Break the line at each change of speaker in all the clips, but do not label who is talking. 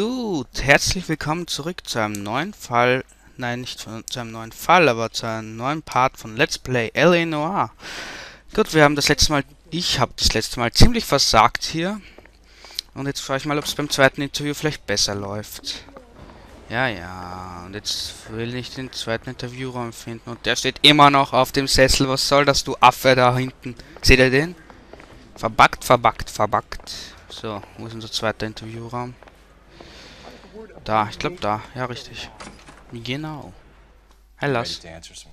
Gut, herzlich willkommen zurück zu einem neuen Fall, nein, nicht zu, zu einem neuen Fall, aber zu einem neuen Part von Let's Play L.A. Noir. Gut, wir haben das letzte Mal, ich habe das letzte Mal ziemlich versagt hier. Und jetzt frage ich mal, ob es beim zweiten Interview vielleicht besser läuft. Ja, ja, und jetzt will ich den zweiten Interviewraum finden und der steht immer noch auf dem Sessel. Was soll das, du Affe da hinten? Seht ihr den? Verbackt, verbackt, verbackt. So, wo ist unser zweiter Interviewraum? Da, ich glaube da. Ja, richtig. Genau.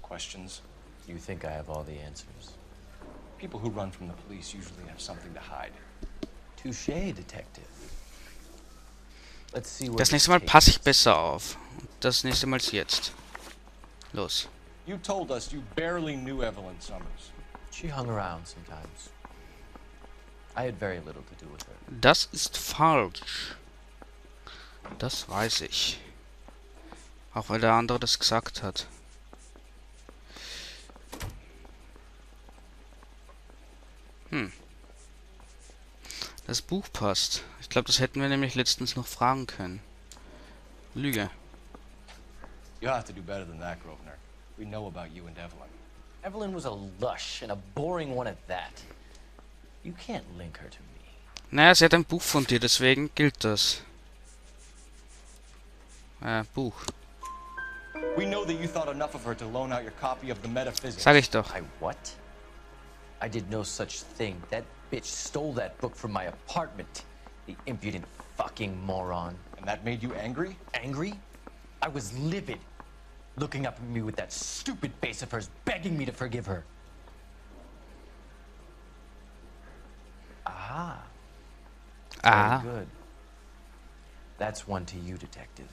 Questions.
You think I have all the answers?
People who run from the police usually have something to hide.
Touche, Detective. Let's see where
Das nächste Mal passe ich besser auf. Das nächste Mal ist jetzt. Los.
You told us you barely knew Evelyn Summers.
She hung around sometimes. I had very little to do with her.
Das ist falsch. Das weiß ich. Auch weil der andere das gesagt hat. Hm. Das Buch passt. Ich glaube, das hätten wir nämlich letztens noch fragen können. Lüge.
You'll have to do better than that, Grosvenor. We know about you and Evelyn.
Evelyn was a lush and a boring one at that. You can't link her to me.
Naja, sie hat ein Buch von dir, deswegen gilt das. Äh, Buch.
We know that you thought enough of her to loan out your copy of the Metaphysics.
Sag ich doch.
I what? I did no such thing. That bitch stole that book from my apartment. The impudent fucking moron.
And that made you angry?
Angry? I was livid. Looking up at me with that stupid face of hers, begging me to forgive her. Ah, very
Ah,
good. That's one to you, Detective.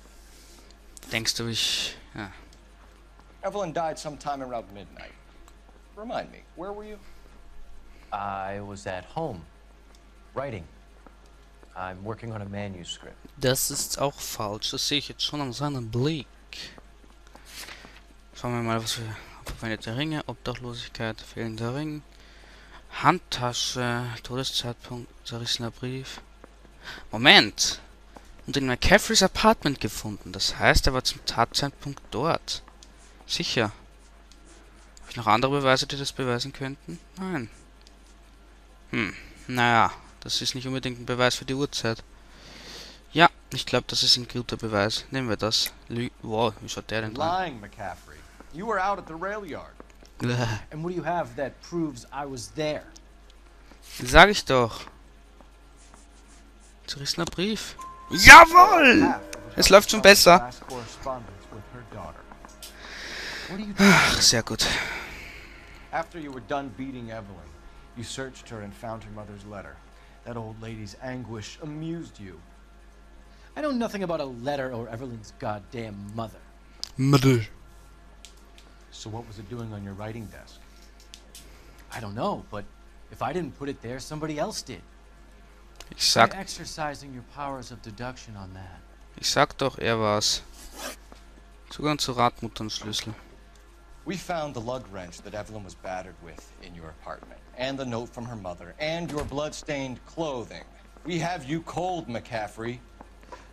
Denkst du, ich... Ja.
Evelyn died sometime around midnight. Remind me, where were you?
I was at home, writing. I'm working on a manuscript.
Das ist auch falsch. Das sehe ich jetzt schon an seinem Blick. Schauen wir mal, was wir... Verwendete Ringe, Obdachlosigkeit, fehlender Ring, Handtasche, Todeszeitpunkt, zerrissener Brief. Moment! Und in McCaffreys Apartment gefunden. Das heißt, er war zum Tatzeitpunkt dort. Sicher. Habe ich noch andere Beweise, die das beweisen könnten? Nein. Hm, naja, das ist nicht unbedingt ein Beweis für die Uhrzeit. Ja, ich glaube, das ist ein guter Beweis. Nehmen wir das. Lü wow, wie schaut der denn?
Lying, McCaffrey. You were out at the rail yard.
And what do you have that proves I was there?
Sag ich doch. Zerrissener Brief. Jawohl! Es läuft schon besser. Ach, sehr gut.
After you were done beating Evelyn, you searched her and found her mother's letter. That old lady's anguish amused you. I know nothing about a letter or Evelyn's goddamn mother.
Mother.
So what was it doing on your writing desk? I don't know, but if I didn't put it there, somebody else did.
Ich sag, ich sag doch, er war's. Zugang zu Radmutternschlüssel.
We found the lug wrench that Evelyn was battered with in your apartment, and the note from her mother, and your blood-stained clothing. We have you cold, McCaffrey.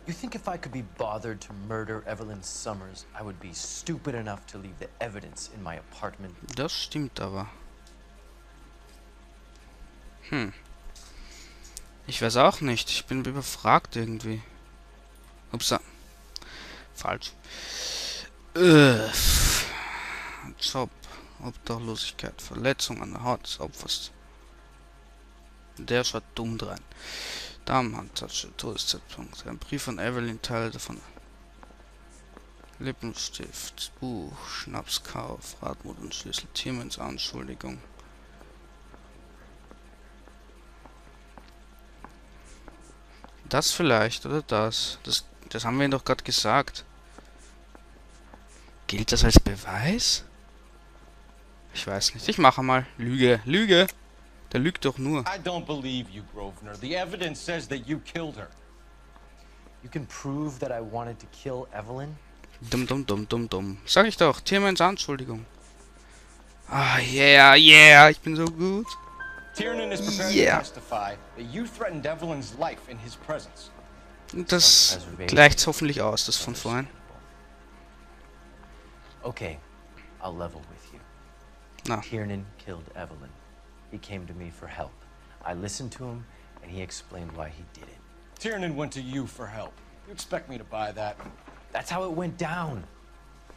You think if I could be bothered to murder Evelyn Summers, I would be stupid enough to leave the evidence in my apartment?
Das stimmt aber. Hm. Ich weiß auch nicht. Ich bin überfragt irgendwie. Upsa. Falsch. Äh, Job. Obdachlosigkeit. Verletzung an der Haut des Opfers. Der schaut dumm drein. Damenhandtasche. Todeszeitpunkt. Ein Brief von Evelyn. Teile davon. Lippenstift. Buch. Schnapskauf. Radmut und Schlüssel. Tiemens Anschuldigung. Das vielleicht, oder das? Das, das haben wir ihm doch gerade gesagt. Gilt das als Beweis? Ich weiß nicht. Ich mache mal. Lüge. Lüge. Der lügt doch nur.
I don't believe you, Grosvenor. The evidence says that you killed her.
You can prove that I wanted to kill Evelyn?
Dumm, dumm, dumm, dumm, dumm. Sag ich doch. Tiermans Anschuldigung. Ah, yeah, yeah. Ich bin so gut.
Tiernan is prepared
Yeah.
to testify that you threatened Evelyn's life in his presence.
Das gleicht hoffentlich aus, das von vorhin.
Okay, I'll level with you.
No.
Tiernan killed Evelyn. He came to me for help. I listened to him, and he explained why he did it.
Tiernan went to you for help. You expect me to buy that?
That's how it went down.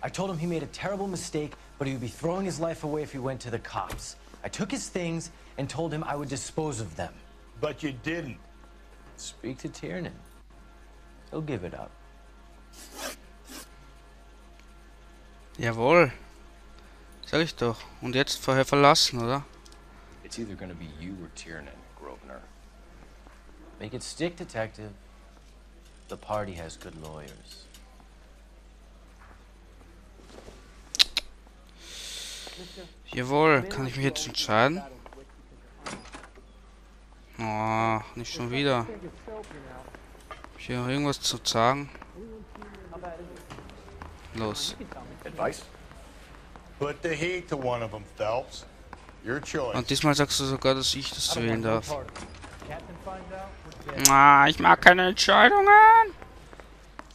I told him he made a terrible mistake, but he would be throwing his life away if he went to the cops. I took his things and told him I would dispose of them.
But you didn't.
Speak to Tiernan. He'll give it up.
Jawohl. Sag ich doch. Und jetzt vorher verlassen, oder?
It's either gonna be you or Tiernan, Grosvenor.
Make it stick, detective. The party has good lawyers.
Jawohl. Kann ich mich jetzt entscheiden? Oh, nicht schon wieder. Hab ich hier noch irgendwas zu sagen? Los.
Advice? Put the heat to one of them, Phelps. Your choice.
Und diesmal sagst du sogar, dass ich das wählen darf. Ah, ich mag keine Entscheidungen.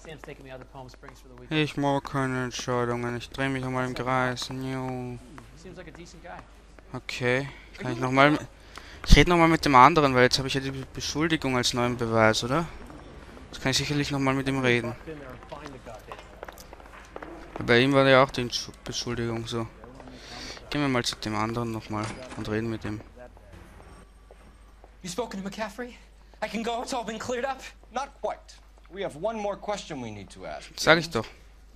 Sam's taking me out to Palm Springs for the weekend.
Ich mag keine Entscheidungen. Ich drehe mich einmal im Kreis. Jo. Okay. Kann ich nochmal... Ich rede nochmal mit dem anderen, weil jetzt habe ich ja die Be- Beschuldigung als neuen Beweis, oder? Jetzt kann ich sicherlich nochmal mit ihm reden. Bei ihm war ja auch die Beschuldigung so. Gehen wir mal zu dem anderen nochmal und reden mit ihm.
You spoken to McCaffrey? I can go. It's all been cleared up.
Not quite. We have one more question we need to ask.
Sag ich doch.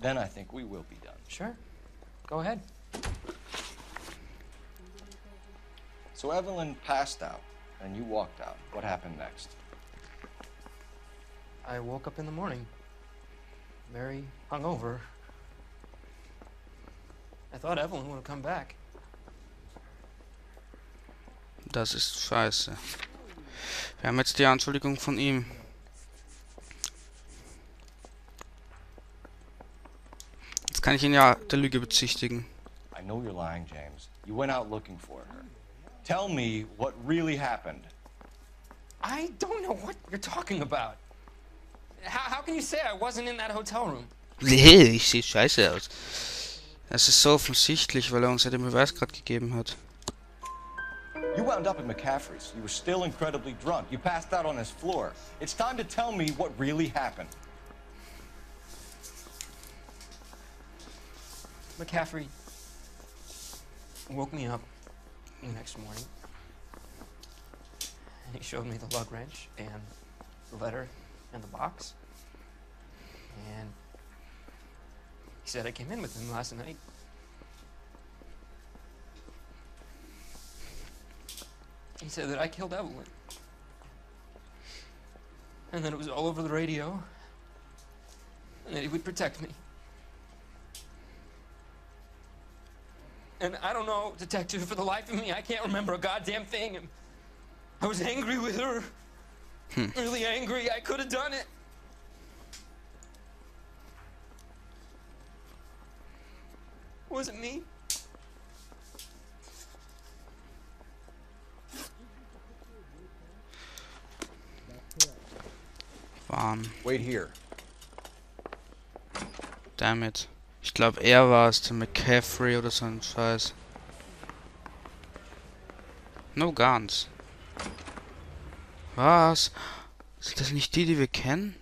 Then I think we will be done.
Sure. Go ahead.
So Evelyn passed out, and you walked out. What happened next?
I woke up in the morning, very hungover. I thought Evelyn would have come back.
Das ist scheiße. Wir haben jetzt die Anschuldigung von ihm. Jetzt kann ich ihn ja der Lüge bezichtigen.
I know you're lying, James. You went out looking for her. Tell me what really happened.
I don't know what you're talking about. How, how can you say I wasn't in that hotel room?
Nee, ich sehe scheiße aus. Das ist so offensichtlich, weil er uns ja den Beweis gerade gegeben hat.
You wound up at McCaffrey's. You were still incredibly drunk. You passed out on his floor. It's time to tell me what really happened.
McCaffrey woke me up the next morning. And he showed me the lug wrench and the letter and the box. And he said I came in with him last night. He said that I killed Evelyn. And that it was all over the radio. And that he would protect me. And I don't know, detective, for the life of me, I can't remember a goddamn thing. I was angry with her. Hmm. Really angry. I could have done it. Was it me?
Warm.
Wait here.
Damit. Ich glaube, er war es, der McCaffrey oder so ein Scheiß. No Guns. Was? Sind das nicht die, die wir kennen?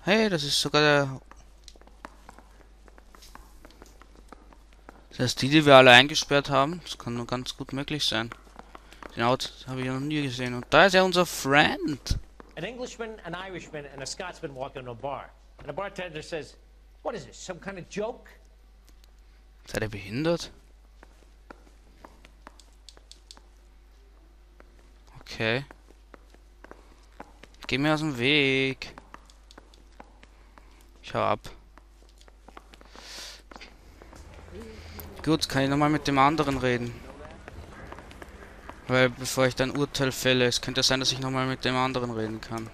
Hey, das ist sogar der... Das die, die wir alle eingesperrt haben? Das kann nur ganz gut möglich sein. Den Out habe ich noch nie gesehen. Und da ist ja unser Friend.
An Englishman, an Irishman, and a Scotsman walk into a bar. And the bartender says, What is this, some kind of joke?
Seid ihr behindert? Okay. Geh mir aus dem Weg. Ich hau ab. Gut, kann ich nochmal mit dem anderen reden. Weil bevor ich dann Urteil fälle, es könnte sein, dass ich nochmal mit dem anderen reden kann.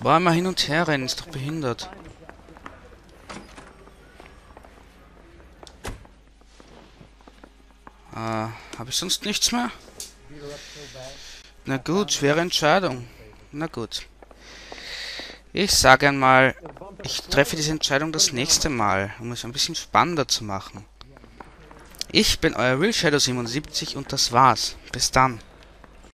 Boah, immer hin und her rennen, ist doch behindert. Äh, habe ich sonst nichts mehr? Na gut, schwere Entscheidung. Na gut. Ich sage einmal, ich treffe diese Entscheidung das nächste Mal, um es ein bisschen spannender zu machen. Ich bin euer Real Shadow 77 und das war's. Bis dann.